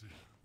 Impressive.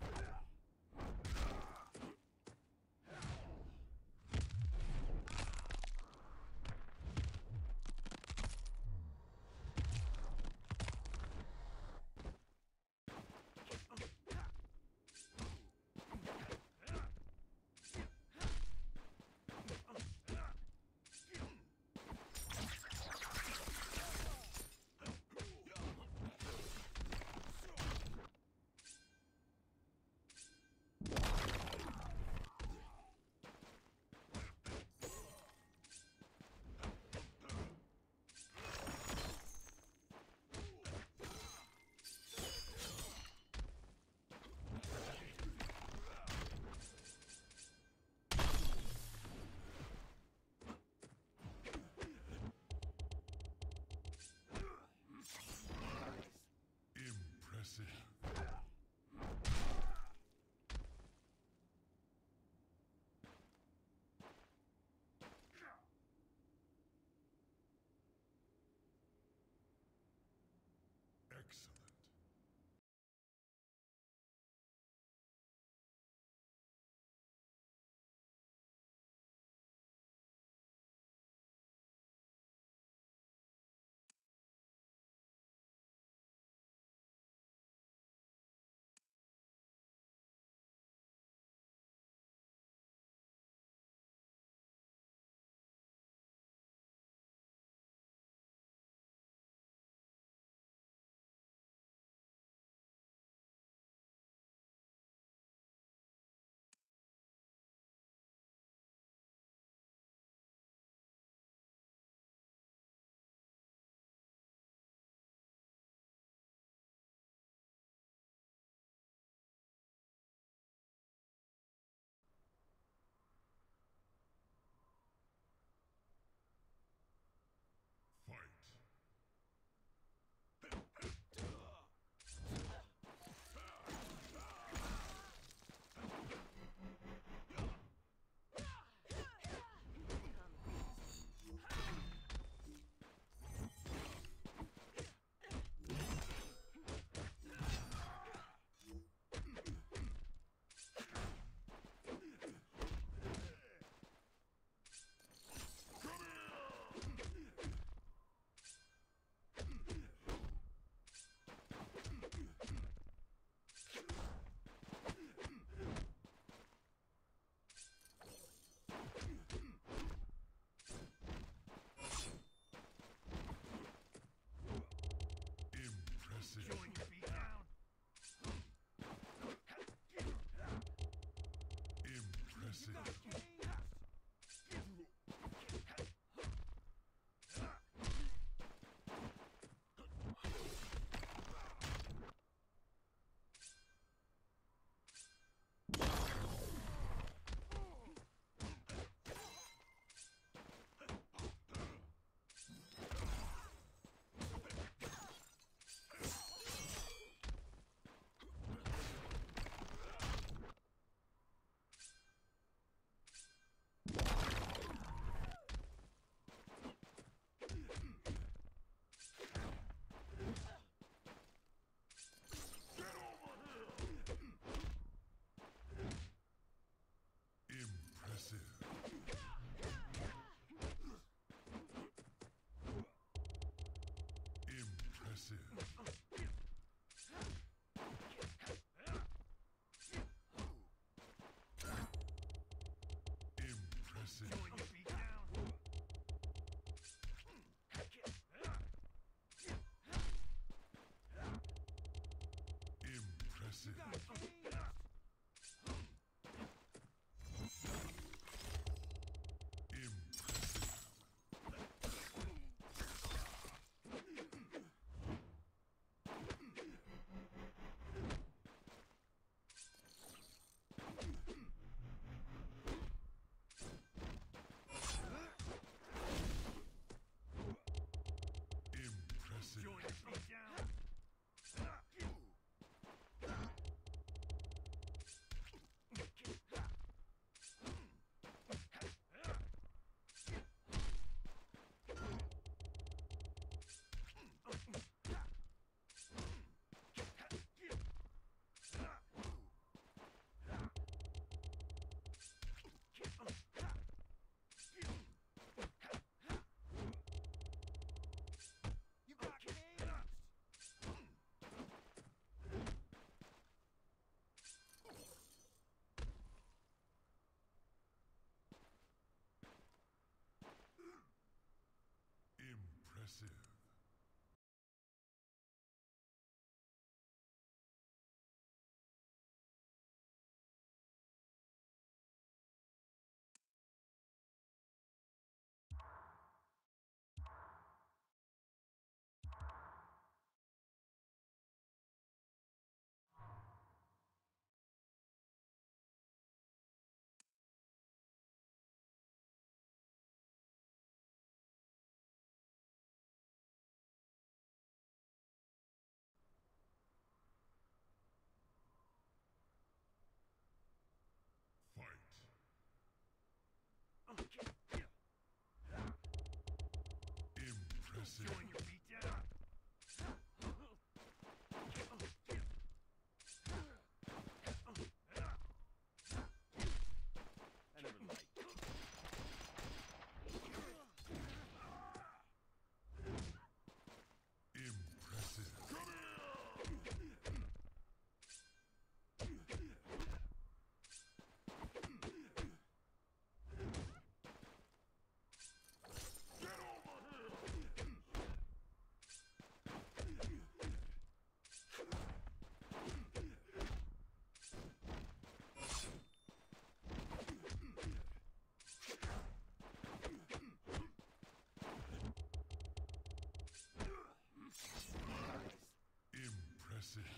Impressive.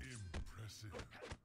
Impressive.